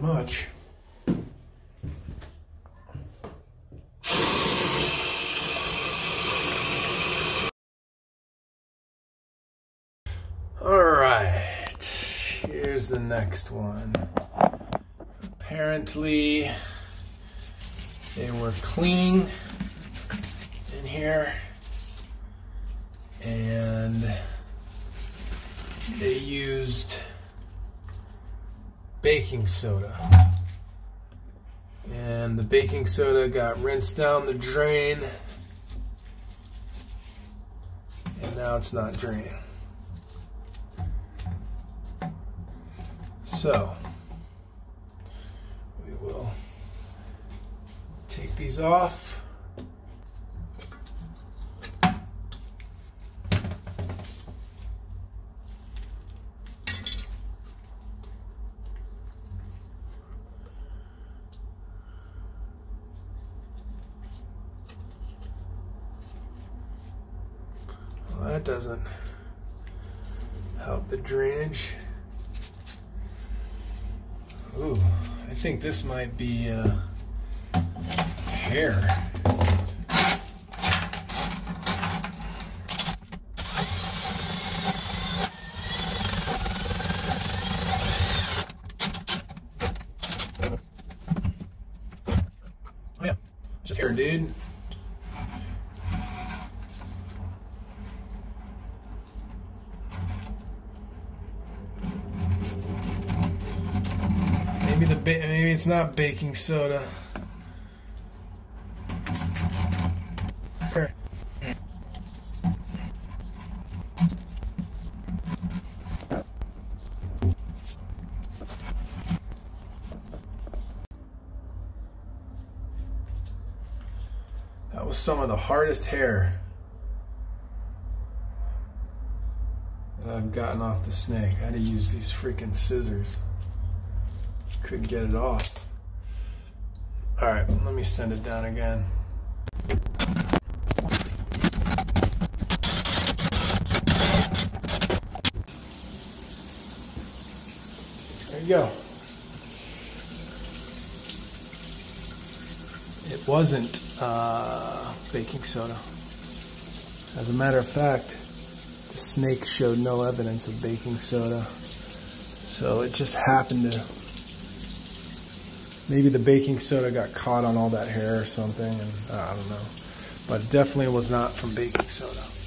much. All right, here's the next one. Apparently, they were cleaning in here and they used baking soda. And the baking soda got rinsed down the drain and now it's not draining. So, we will take these off. That doesn't help the drainage. Ooh, I think this might be uh, hair. Oh yeah, just hair, dude. Maybe it's not baking soda. That was some of the hardest hair that I've gotten off the snake. I had to use these freaking scissors couldn't get it off. All right, let me send it down again. There you go. It wasn't uh, baking soda. As a matter of fact, the snake showed no evidence of baking soda. So it just happened to maybe the baking soda got caught on all that hair or something, and uh, I don't know. But it definitely was not from baking soda.